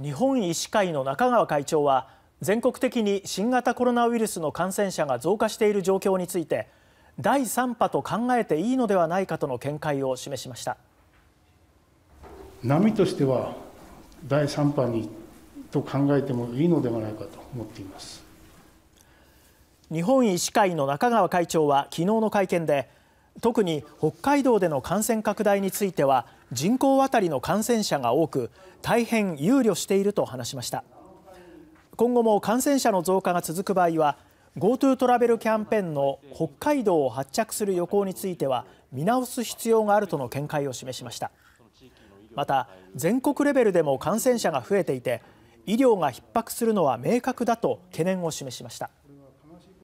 日本医師会の中川会長は全国的に新型コロナウイルスの感染者が増加している状況について第3波と考えていいのではないかとの見解を示しました。波としては第3波にと考えてもいいのではないかと思っています。日本医師会の中川会長は昨日の会見で特に北海道での感染拡大については人口当たりの感染者が多く大変憂慮していると話しました。今後も感染者の増加が続く場合は GoTo トラベルキャンペーンの北海道を発着する旅行については見直す必要があるとの見解を示しました。また全国レベルでも感染者が増えていて医療が逼迫するのは明確だと懸念を示しました。